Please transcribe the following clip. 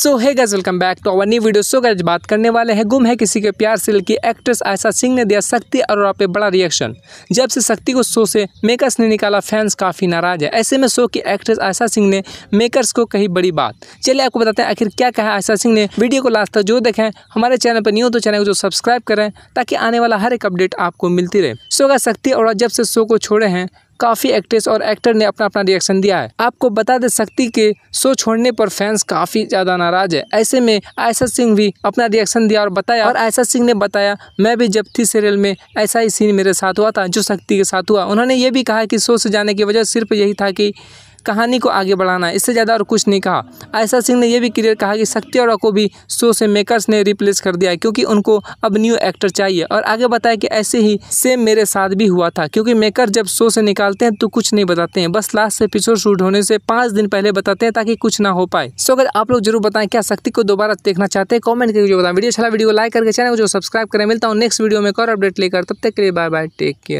So hi guys welcome back to our new video so guys बात करने वाले हैं, गुम है किसी के प्यार से की एक्ट्रेस आयशा सिंह ने दिया शक्ति अरोरा पे बड़ा रिएक्शन जब से शक्ति को शो से मेकर्स ने निकाला फैंस काफ़ी नाराज़ है। ऐसे में शो की एक्ट्रेस आयशा सिंह ने मेकर्स को कही बड़ी बात. चलिए आपको बताते हैं आखिर क्या कहा आयशा सिंह ने। वीडियो को लास्ट तक जो देखें। हमारे चैनल पर न्यू तो चैनल को जो सब्सक्राइब करें, ताकि आने वाला हर एक अपडेट आपको मिलती रहे। सो का शक्ति अरोरा जब से शो को छोड़े हैं काफ़ी एक्ट्रेस और एक्टर ने अपना अपना रिएक्शन दिया है। आपको बता दे शक्ति के शो छोड़ने पर फैंस काफ़ी ज़्यादा नाराज़ है। ऐसे में आयशा सिंह भी अपना रिएक्शन दिया और बताया। और आयशा सिंह ने बताया, मैं भी जब थी सीरियल में, ऐसा ही सीन मेरे साथ हुआ था, जो शक्ति के साथ हुआ। उन्होंने ये भी कहा कि शो से जाने की वजह सिर्फ़ यही था कि कहानी को आगे बढ़ाना इससे ज़्यादा और कुछ नहीं कहा। आयशा सिंह ने यह भी क्लियर कहा कि शक्ति और को भी शो से मेकर्स ने रिप्लेस कर दिया है, क्योंकि उनको अब न्यू एक्टर चाहिए। और आगे बताया कि ऐसे ही सेम मेरे साथ भी हुआ था, क्योंकि मेकर जब शो से निकालते हैं तो कुछ नहीं बताते हैं। बस लास्ट एपिसोड शूट होने से पाँच दिन पहले बताते हैं ताकि कुछ ना हो पाए। सो अगर आप लोग ज़रूर बताएँ, क्या शक्ति को दोबारा देखना चाहते हैं कॉमेंट करके बताएँ। वीडियो अच्छा वीडियो लाइक करके चैनल को जो सब्सक्राइब करें। मिलता हूँ नेक्स्ट वीडियो में और अपडेट लेकर। तब तक के लिए बाय बाय टेक केयर